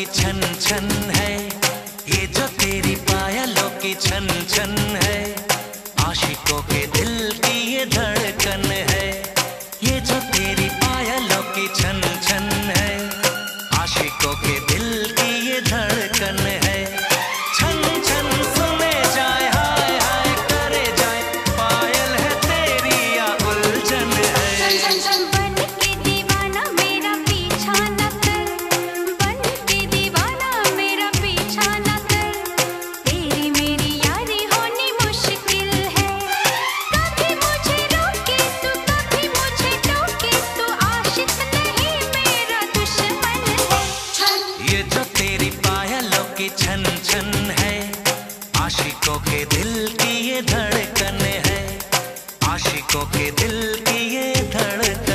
की छन छन है। ये जो तेरी पायलों की छन छन है। आशिकों के दिल की ये धड़कन है। ये जो तेरी पायलों की छन छन है। आशिकों के दिल की ये धड़कन आशिकों के दिल की ये धड़कन है। आशिकों के दिल की ये धड़कन